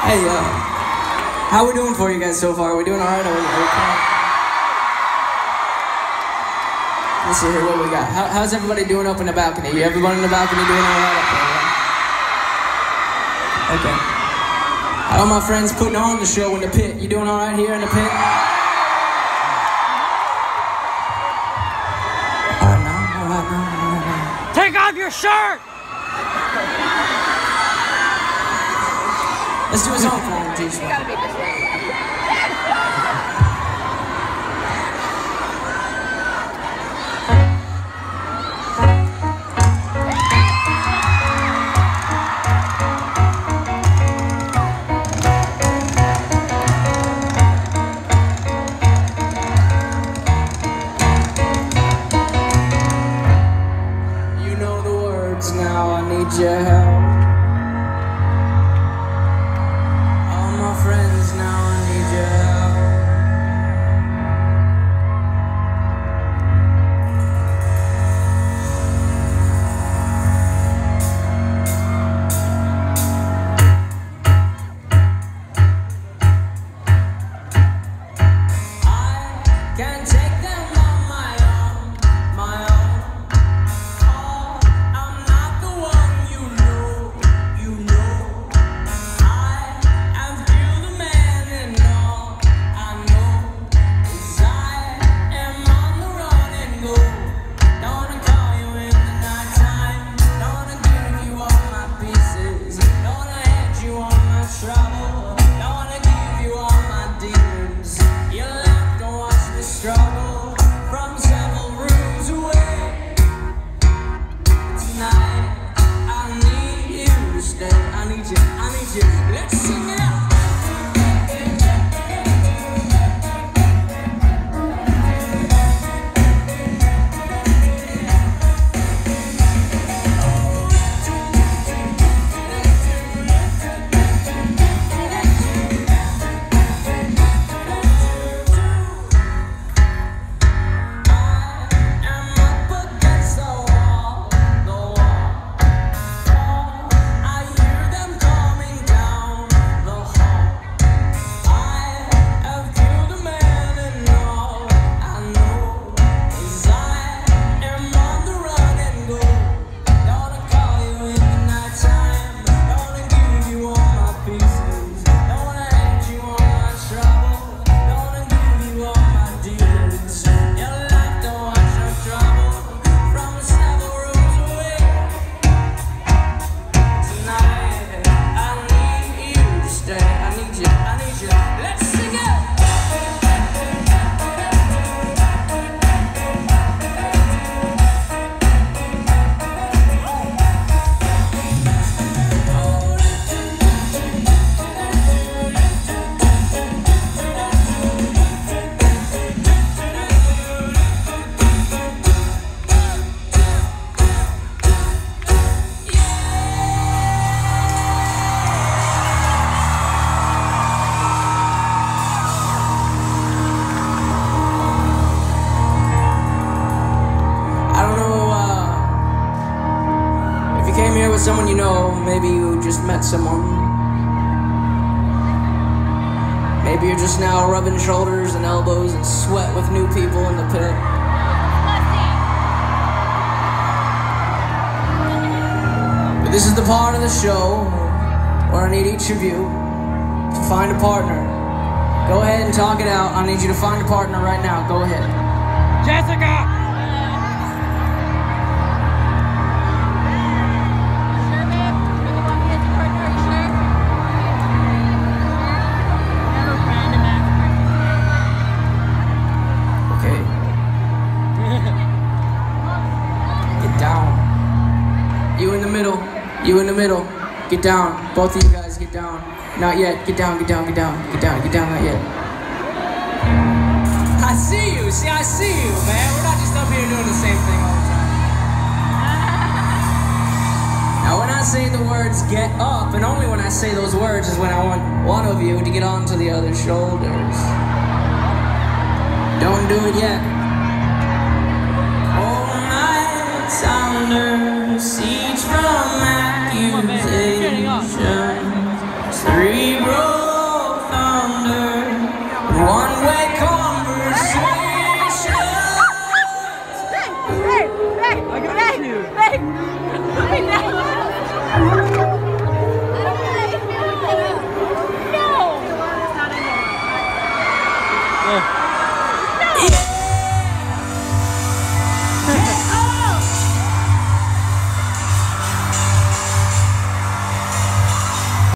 Hey, uh, how we doing for you guys so far? Are we doing all right? Are we, Let's see here what we got. How, how's everybody doing up in the balcony? You everyone in the balcony doing all right up there? Okay. Are my friends putting on the show in the pit? You doing all right here in the pit? All all all. Take off your shirt! Let's do a song for him, this way. You know the words now, I need your help. Someone you know, maybe you just met someone. Maybe you're just now rubbing shoulders and elbows and sweat with new people in the pit. But this is the part of the show where I need each of you to find a partner. Go ahead and talk it out. I need you to find a partner right now. Go ahead. Jessica! You in the middle. Get down. Both of you guys get down. Not yet. Get down, get down, get down. Get down, get down, not yet. I see you. See, I see you, man. We're not just up here doing the same thing all the time. Now, when I say the words get up, and only when I say those words is when I want one of you to get onto the other shoulders. Don't do it yet. Yeah.